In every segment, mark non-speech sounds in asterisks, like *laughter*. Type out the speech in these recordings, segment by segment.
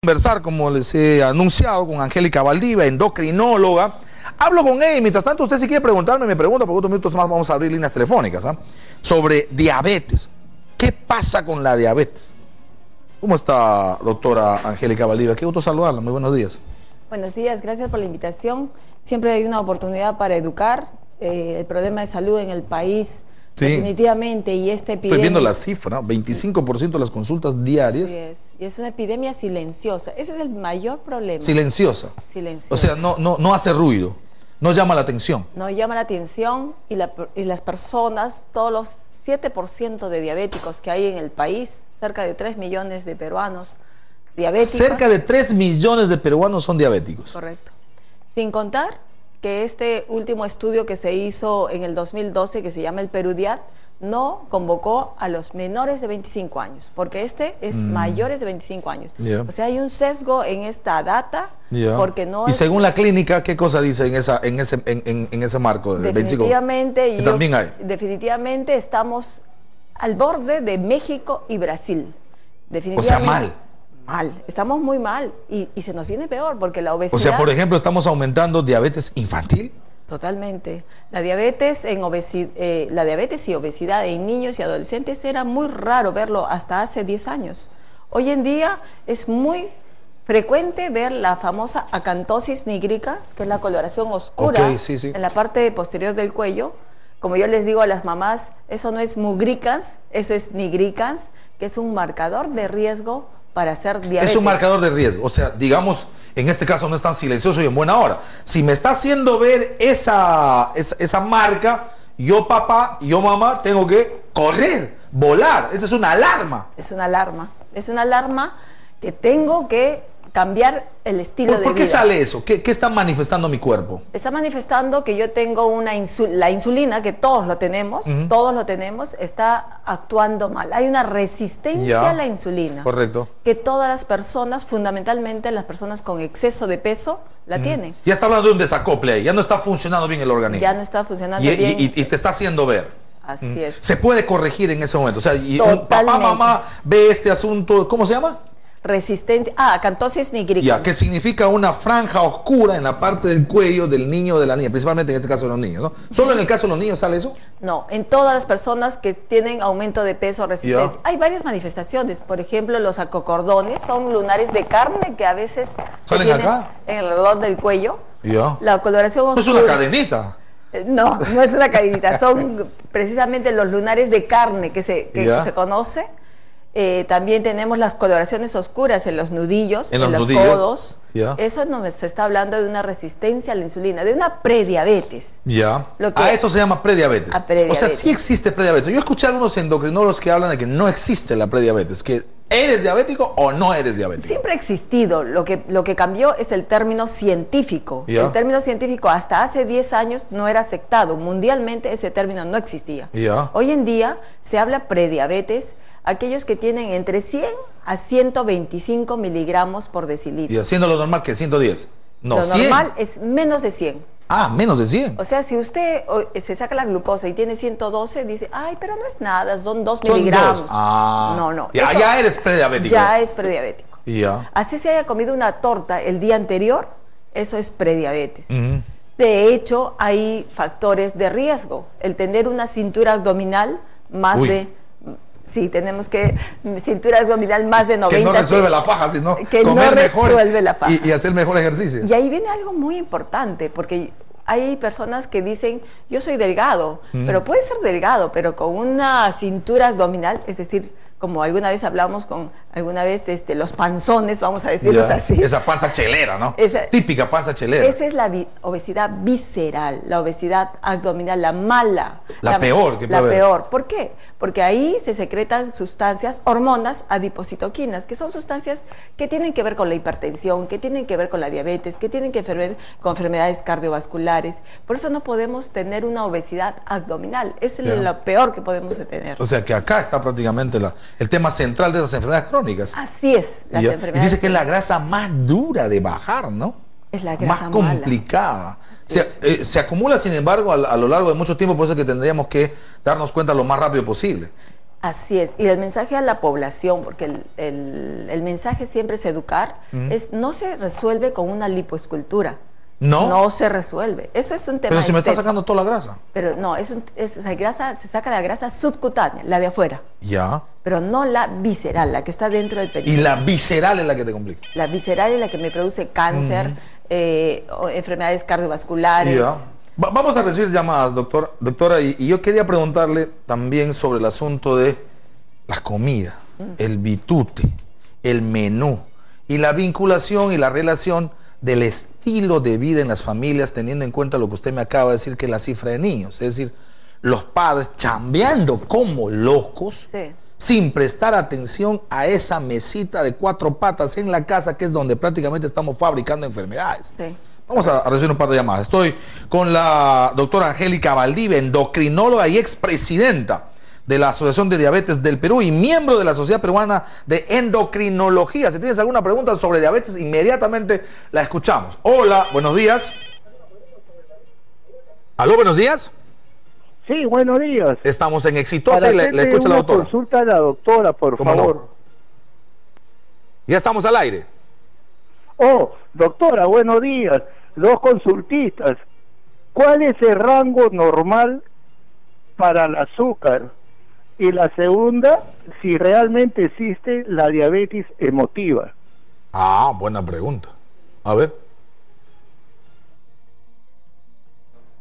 conversar, como les he anunciado, con Angélica Valdiva, endocrinóloga. Hablo con ella y mientras tanto usted si quiere preguntarme, me pregunta, por unos minutos más vamos a abrir líneas telefónicas, ¿ah? sobre diabetes. ¿Qué pasa con la diabetes? ¿Cómo está, doctora Angélica Valdiva? Qué gusto saludarla, muy buenos días. Buenos días, gracias por la invitación. Siempre hay una oportunidad para educar. Eh, el problema de salud en el país Definitivamente, y esta epidemia... Estoy viendo la cifra, 25% de las consultas diarias. Sí es, y es una epidemia silenciosa, ese es el mayor problema. Silenciosa. Silenciosa. O sea, no, no, no hace ruido, no llama la atención. No llama la atención y, y las personas, todos los 7% de diabéticos que hay en el país, cerca de 3 millones de peruanos diabéticos. Cerca de 3 millones de peruanos son diabéticos. Correcto. Sin contar que este último estudio que se hizo en el 2012, que se llama el Perudiat, no convocó a los menores de 25 años, porque este es mm. mayores de 25 años. O sea, hay un sesgo en esta data, porque no Y según la clínica, ¿qué cosa dice en, esa, en, ese, en, en ese marco? De definitivamente, yo, también hay. definitivamente estamos al borde de México y Brasil. Definitivamente. O sea, mal mal, estamos muy mal y, se nos viene peor porque la obesidad... O sea, por ejemplo, estamos aumentando diabetes infantil. Totalmente. La diabetes, en obesidad, eh, la diabetes y obesidad en niños y adolescentes era muy raro verlo hasta hace 10 años. Hoy en día es muy frecuente ver la famosa acantosis nigrica, que es la coloración oscura en la parte posterior del cuello. Como yo les digo a las mamás, eso no es mugricans, eso es nigricans, que es un marcador de riesgo para hacer diabetes. Es un marcador de riesgo. O sea, digamos, en este caso no es tan silencioso y en buena hora. Si me está haciendo ver esa, esa, marca, yo papá, yo mamá, tengo que correr, volar. Esa es una alarma. Es una alarma. Es una alarma que tengo que cambiar el estilo de vida. ¿Por qué sale eso? ¿Qué, está manifestando mi cuerpo? Está manifestando que yo tengo una la insulina, que todos lo tenemos, todos lo tenemos, está actuando mal. Hay una resistencia a la insulina. Correcto. Que todas las personas, fundamentalmente las personas con exceso de peso, la tienen. Ya está hablando de un desacople ahí, ya no está funcionando bien el organismo. Ya no está funcionando bien. Y, te está haciendo ver. Así es. Se puede corregir en ese momento. O sea, y papá, mamá ve este asunto, ¿cómo se llama? Resistencia, ah, acantosis nigricans. Ya, que significa una franja oscura en la parte del cuello del niño o de la niña, principalmente en este caso de los niños, ¿no? ¿Solo en el caso de los niños sale eso? No, en todas las personas que tienen aumento de peso o resistencia. Hay varias manifestaciones, por ejemplo, los acocordones son lunares de carne que a veces salen acá en el redor del cuello. Ya. La coloración oscura. Es una cadenita. Eh, no, no es una cadenita, son *laughs* precisamente los lunares de carne que se, que se conoce eh, también tenemos las coloraciones oscuras en los nudillos, en, los, codos. Eso nos está hablando de una resistencia a la insulina, de una prediabetes. Ya. a eso se llama prediabetes. O sea, sí existe prediabetes. Yo escuché a algunos endocrinólogos que hablan de que no existe la prediabetes, que ¿Eres diabético o no eres diabético? Siempre ha existido. Lo que, lo que cambió es el término científico. El término científico hasta hace 10 años no era aceptado. Mundialmente ese término no existía. Hoy en día se habla prediabetes aquellos que tienen entre 100 a 125 miligramos por decilitro. Y haciendo lo normal que 110. No, lo normal es menos de 100. Ah, menos de 100. O sea, si usted se saca la glucosa y tiene 112, dice, ay, pero no es nada, son 2 miligramos. Ah, no, no. Ya, ya, eres prediabético. Ya es prediabético. Ya. Así se haya comido una torta el día anterior, eso es prediabetes. De hecho, hay factores de riesgo. El tener una cintura abdominal más de Sí, tenemos que cintura abdominal más de 90. Que no resuelve la faja, sino que no resuelve la faja. Y, hacer mejor ejercicio. Y ahí viene algo muy importante, porque hay personas que dicen, yo soy delgado, mm. pero puede ser delgado, pero con una cintura abdominal, es decir, como alguna vez hablamos con alguna vez este, los panzones, vamos a decirlos así. Esa panza chelera, ¿no? Típica panza chelera. Esa es la obesidad visceral, la obesidad abdominal, la mala. La, peor que La peor. ¿Por qué? Porque ahí se secretan sustancias, hormonas adipocitoquinas, que son sustancias que tienen que ver con la hipertensión, que tienen que ver con la diabetes, que tienen que ver con enfermedades cardiovasculares. Por eso no podemos tener una obesidad abdominal. Es lo peor que podemos tener. O sea que acá está prácticamente la, el tema central de las enfermedades crónicas. Así es, las enfermedades. Y dice que es la grasa más dura de bajar, ¿no? Es la grasa más complicada. Eh, se, acumula, sin embargo, a, lo largo de mucho tiempo, por eso es que tendríamos que darnos cuenta lo más rápido posible. Así es, y el mensaje a la población, porque el, el- el mensaje siempre es educar, es no se resuelve con una lipoescultura. ¿No? No se resuelve. Eso es un tema Pero si me está sacando toda la grasa. Pero no, es, un- es esa grasa, se saca la grasa subcutánea, la de afuera, Ya. pero no la visceral, la que está dentro del Y peritoneum. la visceral es la que te complica. La visceral es la que me produce cáncer, eh, o enfermedades cardiovasculares. Ya. Va- vamos a recibir llamadas, doctor, doctora, y, y yo quería preguntarle también sobre el asunto de la comida, el bitute, el menú y la vinculación y la relación del estilo de vida en las familias, teniendo en cuenta lo que usted me acaba de decir, que es la cifra de niños. Es decir, los padres chambeando como locos Sí. sin prestar atención a esa mesita de cuatro patas en la casa, que es donde prácticamente estamos fabricando enfermedades. Sí. Vamos a, recibir un par de llamadas. Estoy con la doctora Angélica Valdivia, endocrinóloga y expresidenta de la Asociación de Diabetes del Perú y miembro de la Sociedad Peruana de Endocrinología. Si tienes alguna pregunta sobre diabetes, inmediatamente la escuchamos. Hola, buenos días. Aló, buenos días. Sí, buenos días. Estamos en Exitosa Para y le, le escucha la doctora. consulta a la doctora, por favor. Ya estamos al aire. Oh, doctora, buenos días. Dos consultistas. ¿Cuál es el rango normal para el azúcar? Y la segunda, si realmente existe la diabetes emotiva. Ah, buena pregunta. A ver.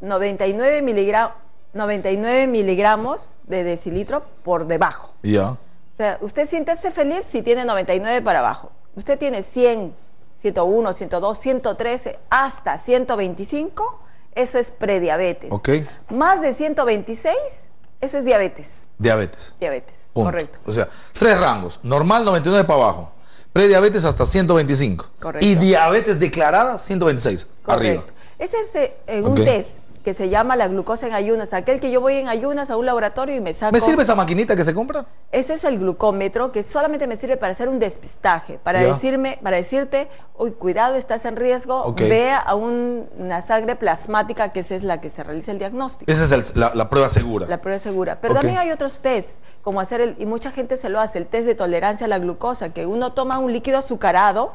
99, miligra- 99 miligramos de decilitro por debajo. Ya. O sea, usted siéntese feliz si tiene 99 para abajo. Usted tiene 100, 101, 102, 113, hasta 125, eso es prediabetes. Ok. Más de 126, eso es diabetes. Diabetes. Diabetes, Punto. correcto. O sea, tres rangos. Normal 99 para abajo. Prediabetes hasta 125. Correcto. Y diabetes declarada 126. Arriba. Correcto. Ese es eh, un test que se llama la glucosa en ayunas, aquel que yo voy en ayunas a un laboratorio y me saco... ¿Me sirve esa maquinita que se compra? Eso es el glucómetro que solamente me sirve para hacer un despistaje, para Ya. decirme, para decirte, uy, cuidado, estás en riesgo, Ok. vea a un- una sangre plasmática, que esa es la que se realiza el diagnóstico. Esa es el- la, la prueba segura. La prueba segura. Pero también hay otros test, como hacer el, y mucha gente se lo hace, el test de tolerancia a la glucosa, que uno toma un líquido azucarado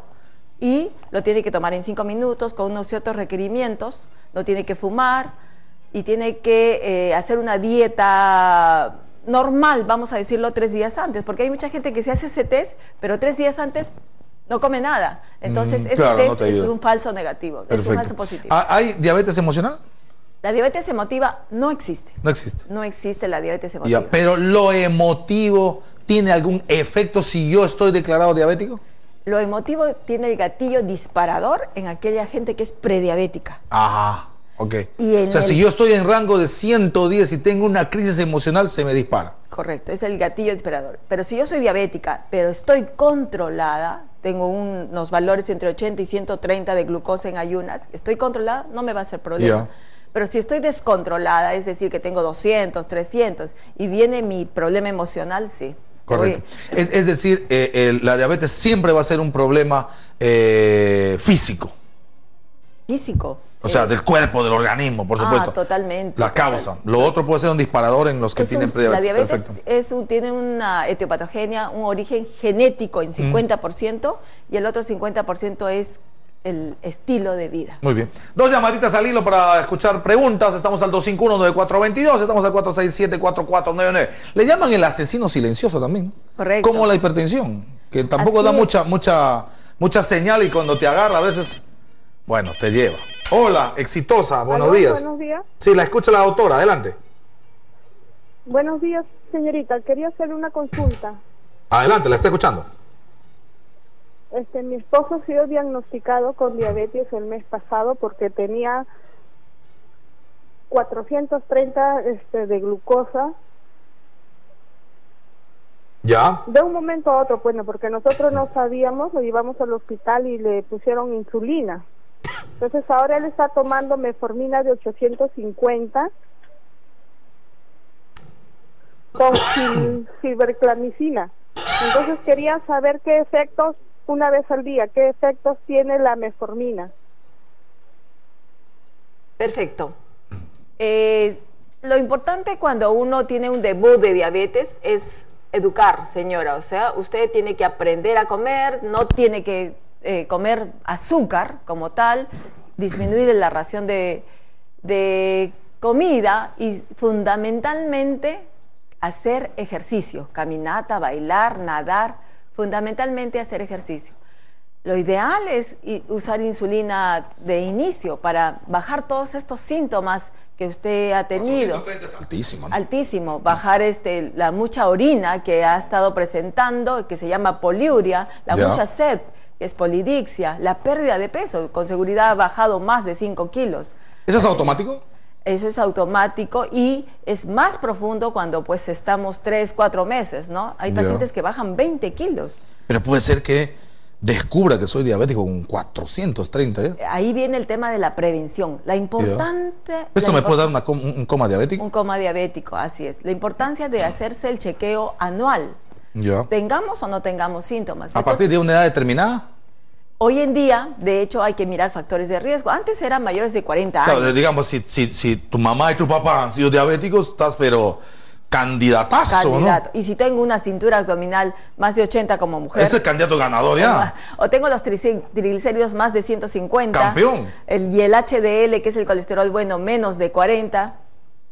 y lo tiene que tomar en cinco minutos con unos ciertos requerimientos, no tiene que fumar y tiene que eh, hacer una dieta normal, vamos a decirlo, tres días antes, porque hay mucha gente que se hace ese test, pero tres días antes no come nada. Entonces, Mm, ese claro, test te es un falso negativo, es un falso positivo. Ah, ¿Hay diabetes emocional? La diabetes emotiva no existe. No existe. No existe la diabetes Ya, emotiva. pero lo emotivo tiene algún efecto si yo estoy declarado diabético? Lo emotivo tiene el gatillo disparador en aquella gente que es prediabética. Ajá, ok. Y o sea, el- si yo estoy en rango de 110 y tengo una crisis emocional, se me dispara. Correcto, es el gatillo disparador. Pero si yo soy diabética, pero estoy controlada, tengo un- unos valores entre 80 y 130 de glucosa en ayunas, estoy controlada, no me va a hacer problema. Pero si estoy descontrolada, es decir, que tengo 200, 300 y viene mi problema emocional, sí. Correcto. Es, es decir, eh, la diabetes siempre va a ser un problema eh, físico. físico. O sea, Eh, del cuerpo, del organismo, por Ah, supuesto. totalmente, La total. causa. Lo otro puede ser un disparador en los que Es tienen un- prediabetes. la diabetes es un- tiene una etiopatogenia, un origen genético en 50% y el otro 50% es el estilo de vida. Muy bien. Dos llamaditas al hilo para escuchar preguntas. Estamos al 251-9422, estamos al 467-4499. Le llaman el asesino silencioso también. Correcto. Como la hipertensión, que tampoco Así da es. mucha, mucha, mucha señal y cuando te agarra a veces, bueno, te lleva. Hola, exitosa, buenos Aló, días. Buenos días. Sí, la escucha la doctora, adelante. Buenos días, señorita. Quería hacerle una consulta. Adelante, la está escuchando. Este, mi esposo ha sido diagnosticado con diabetes el mes pasado porque tenía 430 este, de glucosa ¿Ya? de un momento a otro, bueno, porque nosotros no sabíamos, lo llevamos al hospital y le pusieron insulina. Entonces ahora él está tomando metformina de 850 con silverclamicina. Entonces quería saber qué efectos, una vez al día, qué efectos tiene la metformina. Perfecto. Eh, Lo importante cuando uno tiene un debut de diabetes es educar, señora. O sea, usted tiene que aprender a comer, no tiene que eh, comer azúcar como tal, disminuir la ración de, de comida y fundamentalmente hacer ejercicio, caminata, bailar, nadar, fundamentalmente hacer ejercicio. Lo ideal es usar insulina de inicio para bajar todos estos síntomas que usted ha tenido. Es altísimo. ¿no? Altísimo. Bajar este, la mucha orina que ha estado presentando, que se llama poliuria, la Ya. mucha sed, que es polidixia, la pérdida de peso, con seguridad ha bajado más de 5 kilos. ¿Eso es automático? Eso es automático y es más profundo cuando pues estamos 3, 4 meses, ¿no? Hay pacientes que bajan 20 kilos. Pero puede ser que descubra que soy diabético con 430. ¿eh? Ahí viene el tema de la prevención. La importante... ¿Esto la me impor- puede dar una com- un coma diabético? Un coma diabético, así es. La importancia de hacerse el chequeo anual, Ya. tengamos o no tengamos síntomas. ¿A partir de una edad determinada? Hoy en día, de hecho, hay que mirar factores de riesgo. Antes eran mayores de 40 Claro, años. digamos, si, si, si tu mamá y tu papá han sido diabéticos, estás pero candidatazo, candidato. Y si tengo una cintura abdominal más de 80 como ¿no? mujer. Es el candidato ganador ya. O tengo los triglicéridos más de 150. Campeón. El, y el HDL, que es el colesterol bueno, menos de 40.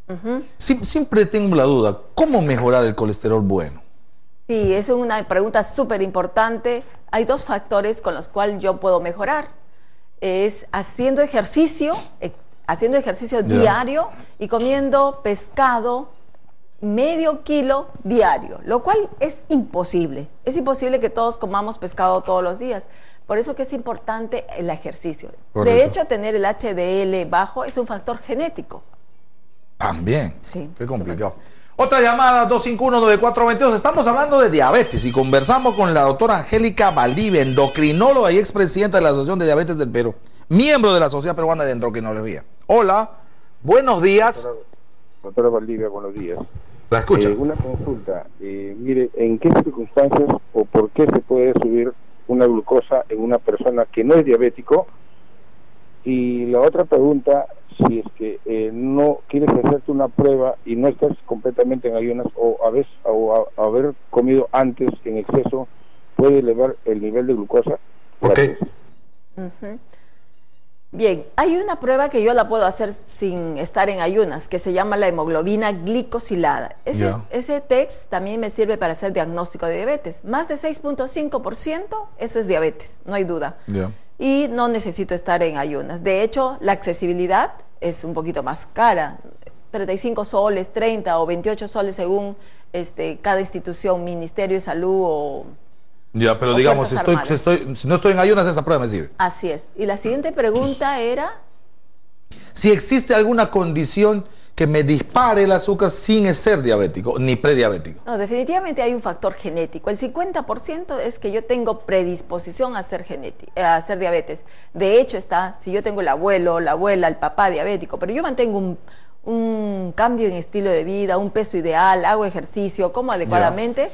Ujú. Sie- siempre tengo la duda, ¿cómo mejorar el colesterol bueno? Sí, es una pregunta súper importante. Hay dos factores con los cuales yo puedo mejorar. Es haciendo ejercicio, eh, haciendo ejercicio diario y comiendo pescado medio kilo diario, lo cual es imposible. Es imposible que todos comamos pescado todos los días. Por eso que es importante el ejercicio. De hecho, tener el HDL bajo es un factor genético. También. Sí, Qué complicado. Otra llamada, 251-9422. Estamos hablando de diabetes y conversamos con la doctora Angélica Valdivia, endocrinóloga y expresidenta de la Asociación de Diabetes del Perú, miembro de la Sociedad Peruana de Endocrinología. Hola, buenos días. Doctora Valdivia, buenos días. La escucha. Eh, una consulta. Eh, mire, ¿en qué circunstancias o por qué se puede subir una glucosa en una persona que no es diabético? Y la otra pregunta, si es que eh, no quieres hacerte una prueba y no estás completamente en ayunas o, a veces, o a- haber comido antes en exceso, puede elevar el nivel de glucosa. Ok. Gracias. Ujú. Bien, hay una prueba que yo la puedo hacer sin estar en ayunas, que se llama la hemoglobina glicosilada. Ese, Ya. ese test también me sirve para hacer diagnóstico de diabetes. Más de 6.5%, eso es diabetes, no hay duda. Ya. Y no necesito estar en ayunas. De hecho, la accesibilidad es un poquito más cara. 35 soles, 30 o 28 soles según este, cada institución, Ministerio de Salud o Ya, pero O digamos, si, estoy, si, estoy- si no estoy en ayunas, esa prueba me sirve. Así es. Y la siguiente pregunta era... Si existe alguna condición que me dispare el azúcar sin ser diabético, ni prediabético. No, definitivamente hay un factor genético. El 50% es que yo tengo predisposición a ser, a ser diabetes. De hecho, está, si yo tengo el abuelo, la abuela, el papá diabético, pero yo mantengo un, un cambio en estilo de vida, un peso ideal, hago ejercicio, como adecuadamente,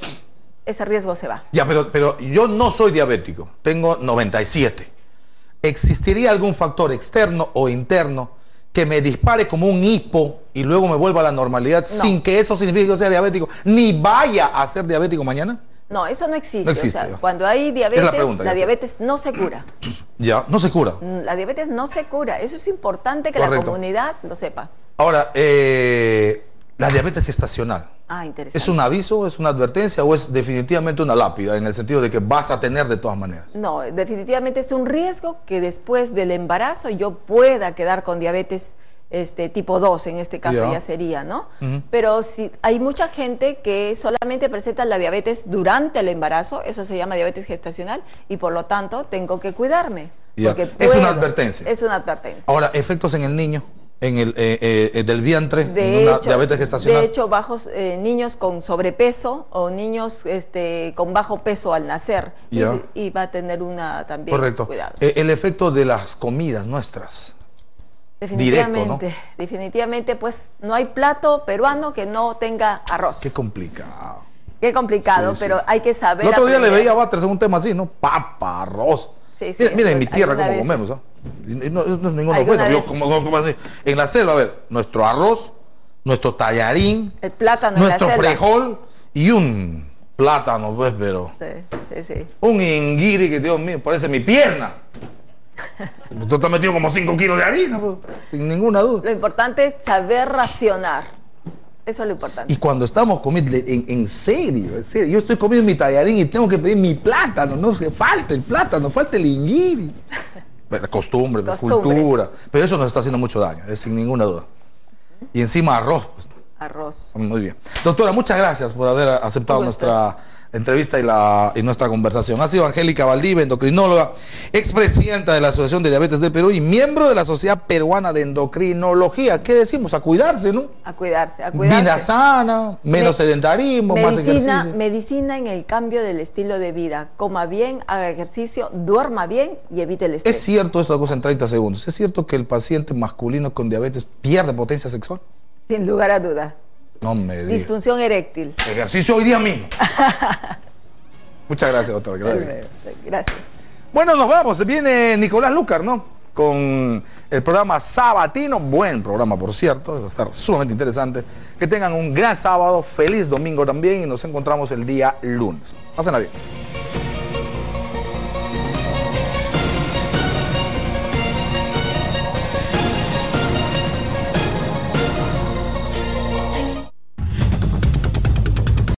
ese riesgo se va. Ya, pero, pero yo no soy diabético, tengo 97. ¿Existiría algún factor externo o interno que me dispare como un hipo y luego me vuelva a la normalidad No. sin que eso signifique que yo sea diabético, ni vaya a ser diabético mañana? No, eso no existe. No existe, O sea, cuando hay diabetes, pregunta, la sé. diabetes no se cura. *clears throat* Ya, no se cura. Mm, La diabetes no se cura. Eso es importante que la comunidad lo sepa. Ahora, eh, la diabetes gestacional. Ah, interesante. ¿Es un aviso, es una advertencia o es definitivamente una lápida en el sentido de que vas a tener de todas maneras? No, definitivamente es un riesgo que después del embarazo yo pueda quedar con diabetes este, tipo 2, en este caso Ya. ya, sería, ¿no? Pero si hay mucha gente que solamente presenta la diabetes durante el embarazo, eso se llama diabetes gestacional, y por lo tanto tengo que cuidarme. Porque Es una advertencia. Es una advertencia. Ahora, efectos en el niño, en el eh, eh, del vientre, en De una hecho, diabetes gestacional. de hecho, bajos eh, niños con sobrepeso o niños este, con bajo peso al nacer y- va a tener una también Correcto. cuidado. Eh, el efecto de las comidas nuestras. Definitivamente, definitivamente, pues no hay plato peruano que no tenga arroz. Qué complicado. Qué complicado, Sí, sí. pero hay que saber. El otro día le veía a Batres en un tema así, ¿no? Papa, arroz. Sí, sí, mira, mira en mi tierra cómo comemos, ¿ah? No, no es ninguna ofensa, yo vez- como, como- como así. En la selva, a ver, nuestro arroz nuestro tallarín, El plátano en la nuestro selva. frijol y un plátano, pues, pero Sí, sí, sí. un inguiri que, Dios mío, parece mi pierna. *laughs* Tú te has metido como 5 kilos de harina, pues, sin ninguna duda. Lo importante es saber racionar. Eso es lo importante. Y cuando estamos comiendo, en, en serio, en serio, yo estoy comiendo mi tallarín y tengo que pedir mi plátano, no se falta el plátano, falta el inguiri. *laughs* Pero Costumbre, cultura. Pero eso nos está haciendo mucho daño, eh, sin ninguna duda. Y encima arroz, Arroz. muy bien. Doctora, muchas gracias por haber aceptado nuestra entrevista y, la, y nuestra conversación. Ha sido Angélica Valdivia, endocrinóloga, expresidenta de la Asociación de Diabetes del Perú y miembro de la Sociedad Peruana de Endocrinología. ¿Qué decimos? A cuidarse, ¿no? A cuidarse, a cuidarse. Vida sana, menos Me- sedentarismo, más medicina, ejercicio. medicina en el cambio del estilo de vida. Coma bien, haga ejercicio, duerma bien y evite el estrés. ¿Es cierto esta cosa en 30 segundos? ¿Es cierto que el paciente masculino con diabetes pierde potencia sexual? Sin lugar a duda. No me digas. Disfunción eréctil. Ejercicio hoy día mismo. *laughs* Muchas gracias, doctor. Gracias. Gracias. Bueno, nos vamos. Viene Nicolás Lucar, ¿no? Con el programa Sabatino. Buen programa, por cierto. Va a estar sumamente interesante. Que tengan un gran sábado. Feliz domingo también. Y nos encontramos el día lunes. Pásenla bien.